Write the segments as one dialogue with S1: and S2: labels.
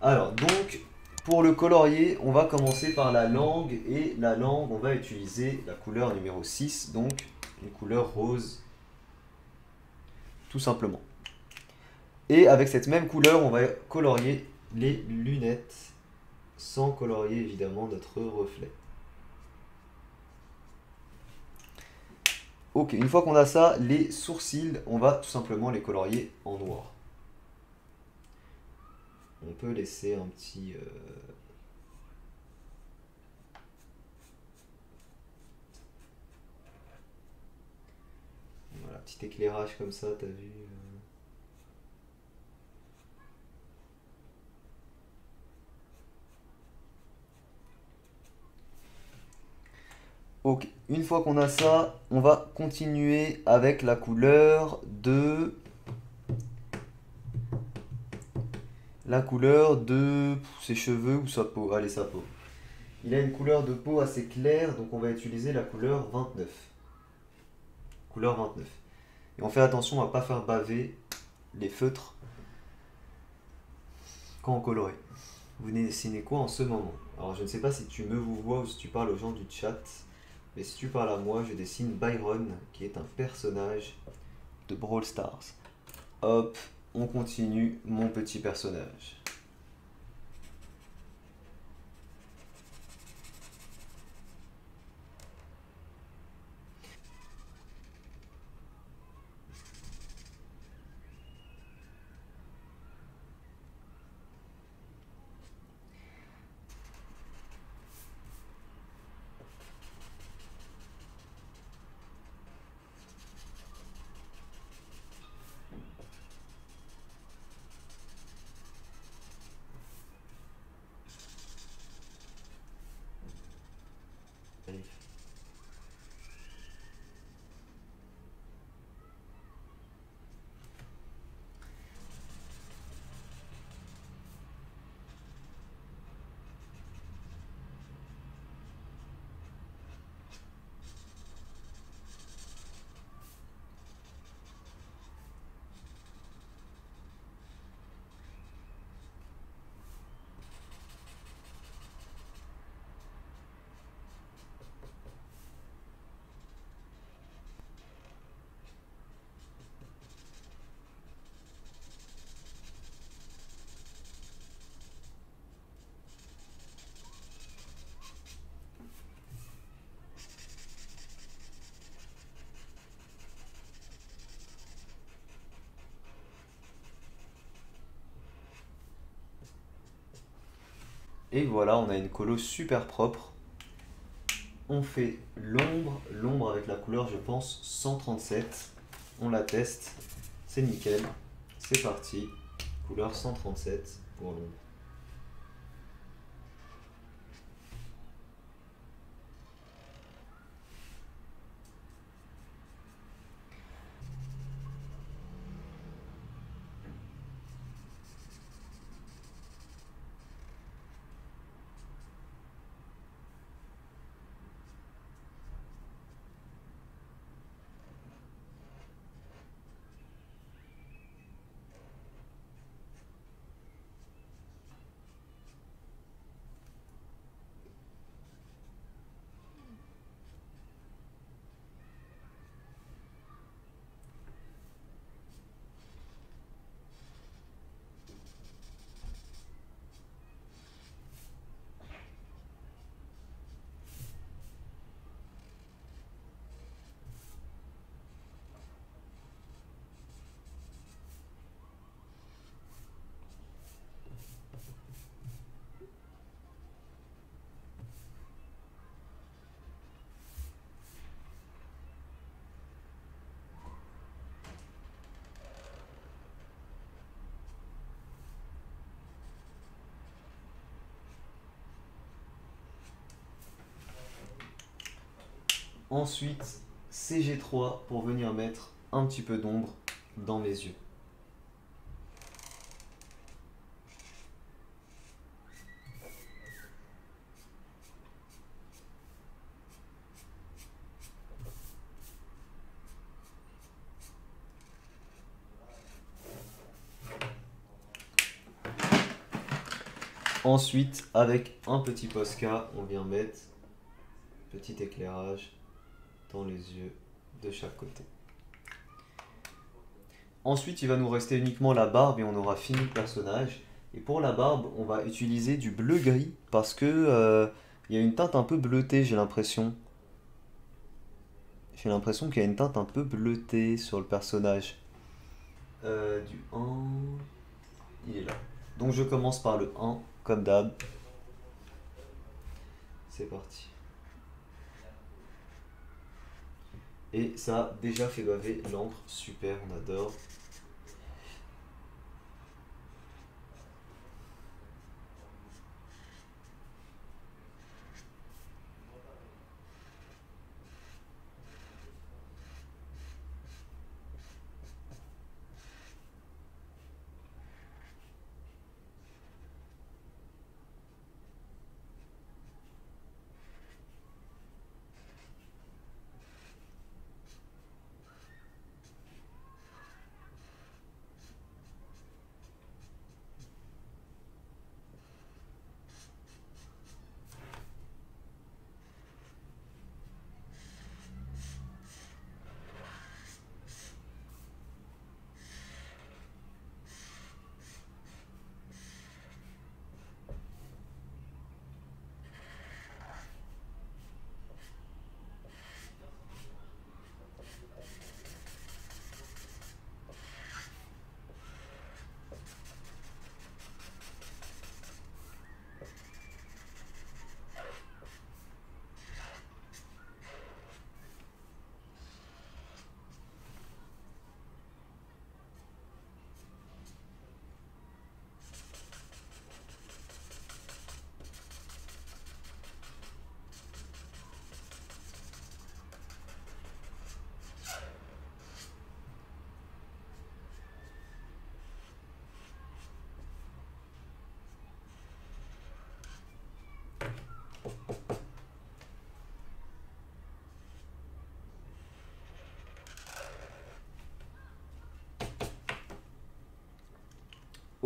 S1: Alors, donc, pour le colorier, on va commencer par la langue. Et la langue, on va utiliser la couleur numéro 6, donc une couleur rose. Tout simplement. Et avec cette même couleur, on va colorier les lunettes sans colorier évidemment notre reflet. Ok, une fois qu'on a ça, les sourcils, on va tout simplement les colorier en noir. On peut laisser un petit... Euh, voilà, petit éclairage comme ça, t'as vu euh. Ok, une fois qu'on a ça, on va continuer avec la couleur de... La couleur de ses cheveux ou sa peau. Allez, sa peau. Il a une couleur de peau assez claire, donc on va utiliser la couleur 29. Couleur 29. Et on fait attention à ne pas faire baver les feutres quand on colorie. Vous dessinez quoi en ce moment? Alors je ne sais pas si tu me vous vois ou si tu parles aux gens du chat. Mais si tu parles à moi, je dessine Byron, qui est un personnage de Brawl Stars. Hop, on continue mon petit personnage. Et voilà, on a une colo super propre. On fait l'ombre, l'ombre avec la couleur, je pense, 137. On la teste, c'est nickel. C'est parti, couleur 137 pour l'ombre. Ensuite, CG3 pour venir mettre un petit peu d'ombre dans mes yeux. Ensuite, avec un petit Posca, on vient mettre petit éclairage dans les yeux de chaque côté. Ensuite, il va nous rester uniquement la barbe et on aura fini le personnage. Et pour la barbe, on va utiliser du bleu-gris parce que euh, il y a une teinte un peu bleutée, j'ai l'impression. J'ai l'impression qu'il y a une teinte un peu bleutée sur le personnage. Euh, du 1, il est là. Donc je commence par le 1, comme d'hab. C'est parti. Et ça a déjà fait baver l'encre. Super, on adore.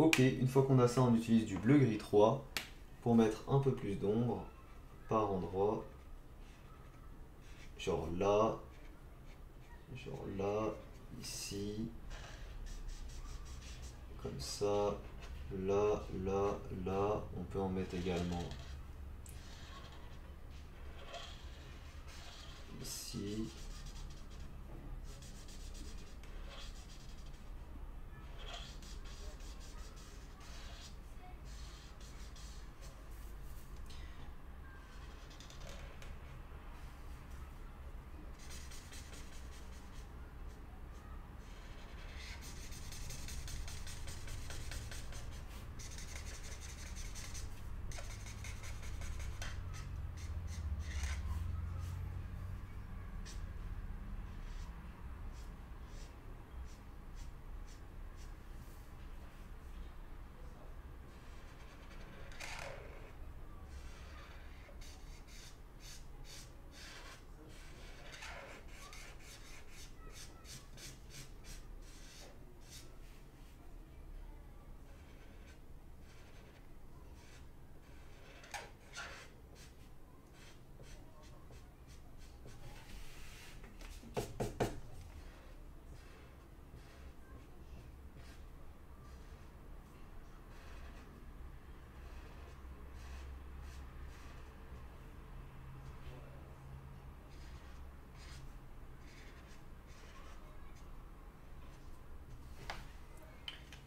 S1: Ok, une fois qu'on a ça, on utilise du bleu gris 3 pour mettre un peu plus d'ombre par endroit. Genre là, genre là, ici, comme ça, là, là, là. On peut en mettre également ici.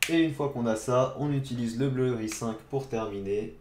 S1: Et une fois qu'on a ça, on utilise le bleu gris 5 pour terminer.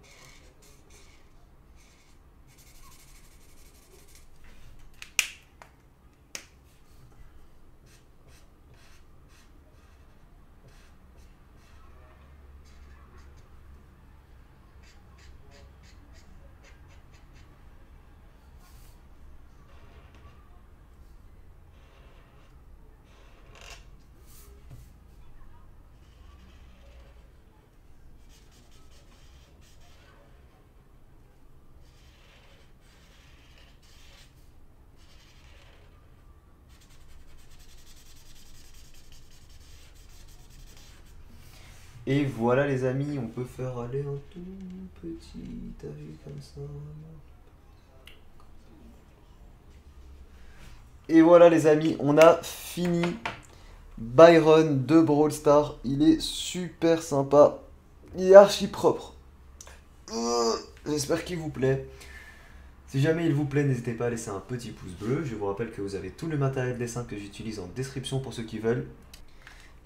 S1: Et voilà les amis, on peut faire aller un tout petit avis comme ça. Et voilà les amis, on a fini Byron de Brawl Star. Il est super sympa. Il est archi propre. Euh, j'espère qu'il vous plaît. Si jamais il vous plaît, n'hésitez pas à laisser un petit pouce bleu. Je vous rappelle que vous avez tout le matériel dessin que j'utilise en description pour ceux qui veulent.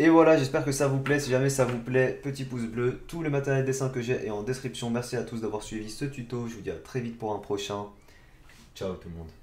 S1: Et voilà, j'espère que ça vous plaît. Si jamais ça vous plaît, petit pouce bleu. Tout le matériel dessin que j'ai est en description. Merci à tous d'avoir suivi ce tuto. Je vous dis à très vite pour un prochain. Ciao tout le monde.